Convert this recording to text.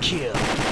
kill.